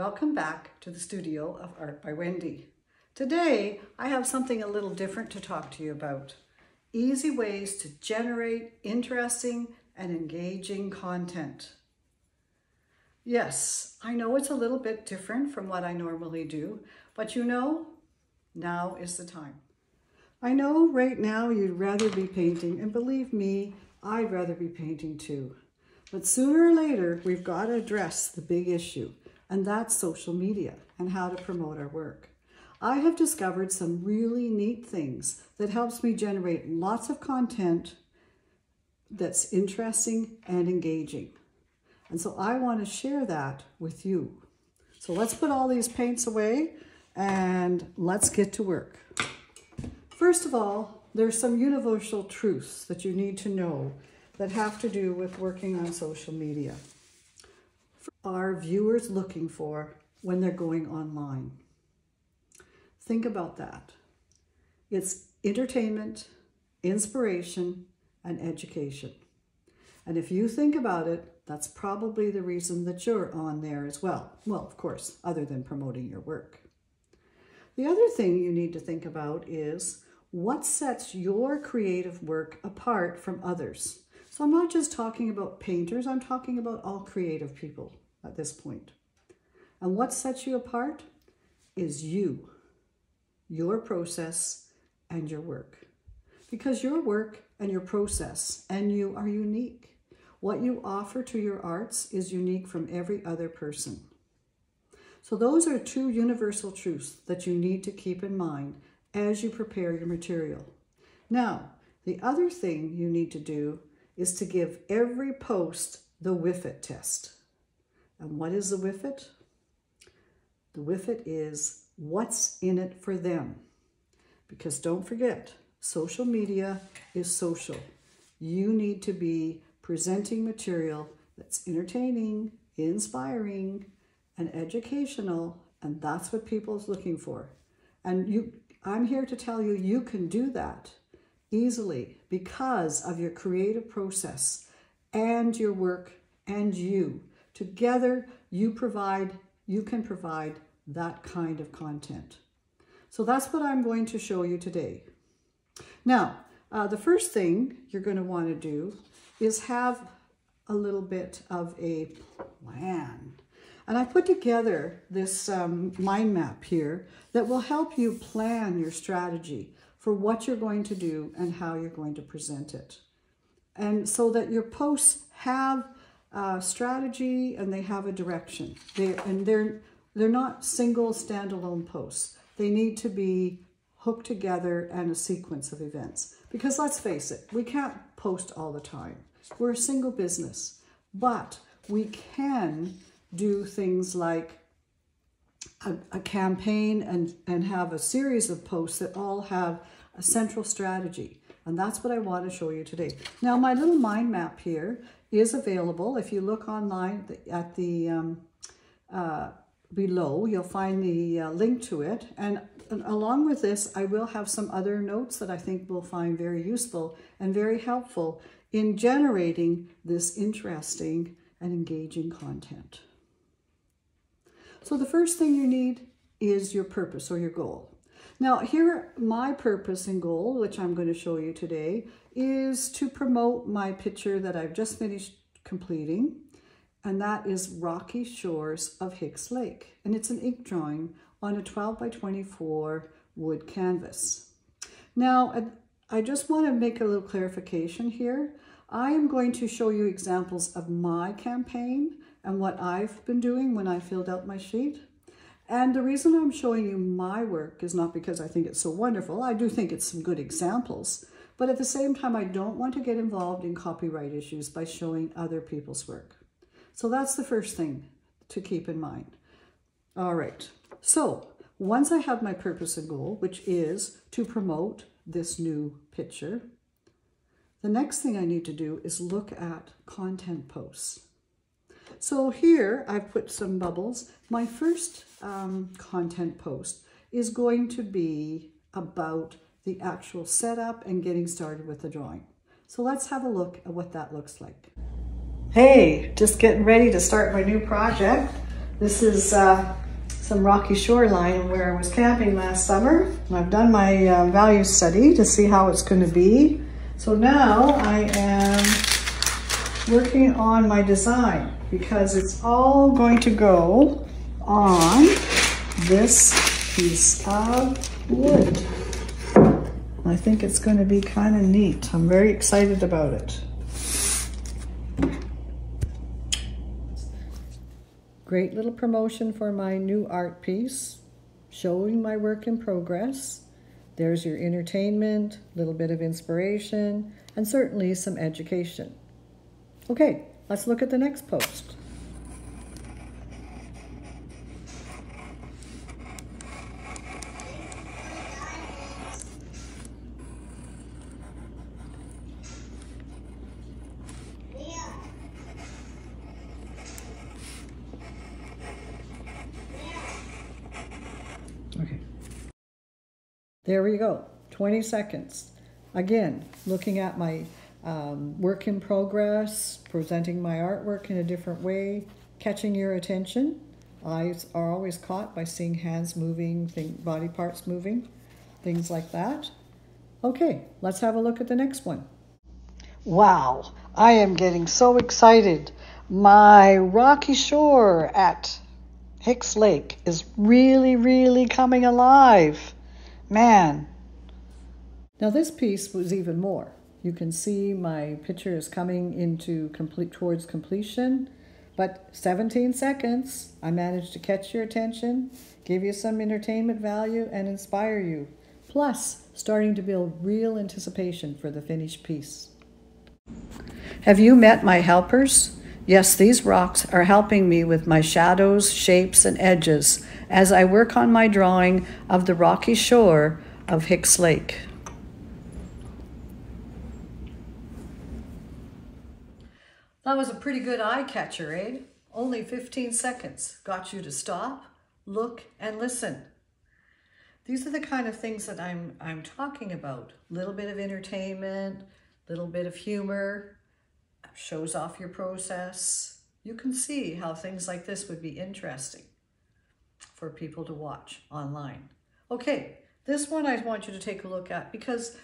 Welcome back to the studio of Art by Wendy. Today, I have something a little different to talk to you about. Easy ways to generate interesting and engaging content. Yes, I know it's a little bit different from what I normally do, but you know, now is the time. I know right now you'd rather be painting, and believe me, I'd rather be painting too. But sooner or later, we've got to address the big issue, and that's social media and how to promote our work. I have discovered some really neat things that helps me generate lots of content that's interesting and engaging. And so I want to share that with you. So let's put all these paints away and let's get to work. First of all, there's some universal truths that you need to know that have to do with working on social media. Are viewers looking for when they're going online? Think about that. It's entertainment, inspiration, and education. And if you think about it, that's probably the reason that you're on there as well. Well, of course, other than promoting your work. The other thing you need to think about is what sets your creative work apart from others? So I'm not just talking about painters, I'm talking about all creative people at this point. And what sets you apart is you, your process, and your work. Because your work and your process and you are unique. What you offer to your arts is unique from every other person. So those are two universal truths that you need to keep in mind as you prepare your material. Now, the other thing you need to do is to give every post the WIFIT test. And what is the WIFIT? The WIFIT is what's in it for them. Because don't forget, social media is social. You need to be presenting material that's entertaining, inspiring, and educational, and that's what people's looking for. And you I'm here to tell you you can do that easily because of your creative process and your work and you. Together, you provide, you can provide that kind of content. So that's what I'm going to show you today. Now, uh, the first thing you're going to want to do is have a little bit of a plan. And I put together this um, mind map here that will help you plan your strategy for what you're going to do and how you're going to present it. And so that your posts have a strategy and they have a direction. They, and they're, they're not single standalone posts. They need to be hooked together and a sequence of events. Because let's face it, we can't post all the time. We're a single business, but we can do things like a, a, campaign and, and have a series of posts that all have a central strategy. And that's what I want to show you today. Now, my little mind map here is available. If you look online at the um, uh, below, you'll find the uh, link to it. And, and along with this, I will have some other notes that I think will find very useful and very helpful in generating this interesting and engaging content. So the first thing you need is your purpose or your goal. Now here, my purpose and goal, which I'm going to show you today, is to promote my picture that I've just finished completing, and that is Rocky Shores of Hicks Lake. And it's an ink drawing on a 12 by 24 wood canvas. Now, I just want to make a little clarification here. I am going to show you examples of my campaign and what I've been doing when I filled out my sheet. And the reason I'm showing you my work is not because I think it's so wonderful. I do think it's some good examples. But at the same time, I don't want to get involved in copyright issues by showing other people's work. So that's the first thing to keep in mind. All right. So once I have my purpose and goal, which is to promote this new picture, the next thing I need to do is look at content posts. So here I've put some bubbles. My first um, content post is going to be about the actual setup and getting started with the drawing. So let's have a look at what that looks like. Hey, just getting ready to start my new project. This is uh, some rocky shoreline where I was camping last summer. I've done my uh, value study to see how it's going to be. So now I am working on my design because it's all going to go on this piece of wood. I think it's going to be kind of neat. I'm very excited about it. Great little promotion for my new art piece, showing my work in progress. There's your entertainment, a little bit of inspiration, and certainly some education. Okay, let's look at the next post. Okay. There we go, 20 seconds. Again, looking at my um, work in progress, presenting my artwork in a different way, catching your attention. Eyes are always caught by seeing hands moving, think, body parts moving, things like that. Okay, let's have a look at the next one. Wow, I am getting so excited. My rocky shore at Hicks Lake is really, really coming alive. Man. Now this piece was even more. You can see my picture is coming into complete towards completion, but 17 seconds, I managed to catch your attention, give you some entertainment value, and inspire you. Plus, starting to build real anticipation for the finished piece. Have you met my helpers? Yes, these rocks are helping me with my shadows, shapes, and edges as I work on my drawing of the rocky shore of Hicks Lake. That was a pretty good eye catcher, eh? Only 15 seconds got you to stop, look, and listen. These are the kind of things that I'm, I'm talking about. Little bit of entertainment, little bit of humor, shows off your process. You can see how things like this would be interesting for people to watch online. Okay, this one I want you to take a look at because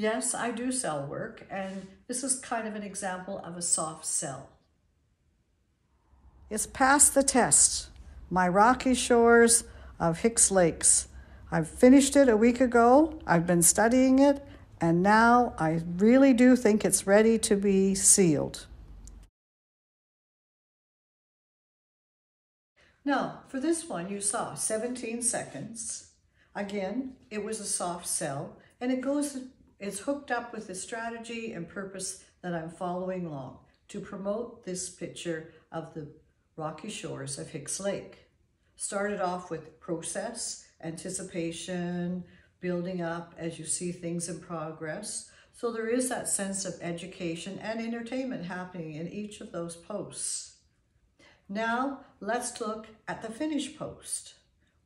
yes, I do sell work and this is kind of an example of a soft sell. It's past the test. My rocky shores of Hicks Lakes. I've finished it a week ago. I've been studying it and now I really do think it's ready to be sealed. Now, for this one, you saw 17 seconds. Again, it was a soft sell, and it goes, it's hooked up with the strategy and purpose that I'm following along to promote this picture of the rocky shores of Hicks Lake. Started off with process, anticipation, building up as you see things in progress. So there is that sense of education and entertainment happening in each of those posts. Now let's look at the finish post.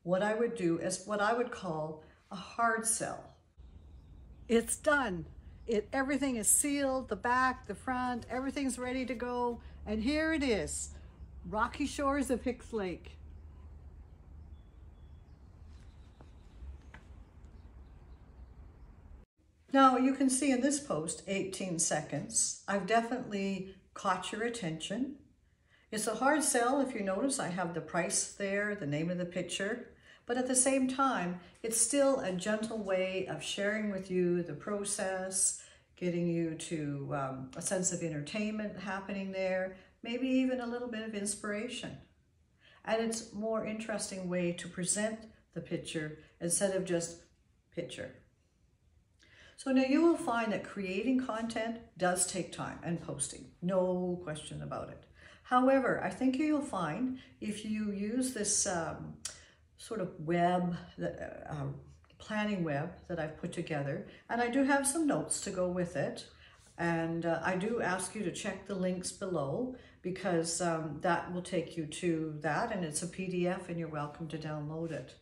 What I would do is what I would call a hard sell. It's done. It, everything is sealed, the back, the front, everything's ready to go. And here it is, Rocky Shores of Hicks Lake. Now you can see in this post, 18 seconds, I've definitely caught your attention. It's a hard sell if you notice I have the price there, the name of the picture, but at the same time, it's still a gentle way of sharing with you the process, getting you to um, a sense of entertainment happening there, maybe even a little bit of inspiration. And it's more interesting way to present the picture instead of just picture. So now you will find that creating content does take time and posting, no question about it. However, I think you'll find if you use this um, sort of web, uh, planning web that I've put together, and I do have some notes to go with it, and uh, I do ask you to check the links below because um, that will take you to that and it's a PDF and you're welcome to download it.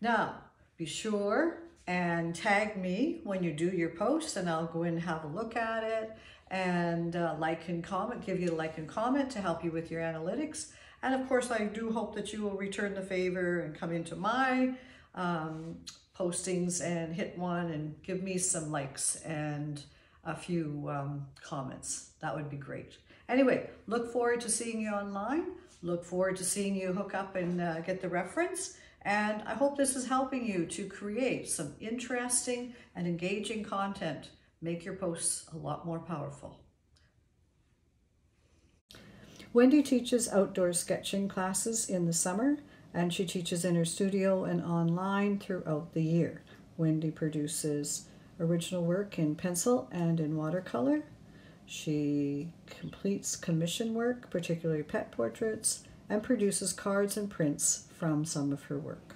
Now, be sure and tag me when you do your post and I'll go in and have a look at it and uh, like and comment, give you a like and comment to help you with your analytics. And of course, I do hope that you will return the favor and come into my um, postings and hit one and give me some likes and a few um, comments. That would be great. Anyway, look forward to seeing you online. Look forward to seeing you hook up and uh, get the reference. And I hope this is helping you to create some interesting and engaging content. Make your posts a lot more powerful. Wendy teaches outdoor sketching classes in the summer and she teaches in her studio and online throughout the year. Wendy produces original work in pencil and in watercolor. She completes commission work, particularly pet portraits, and produces cards and prints from some of her work.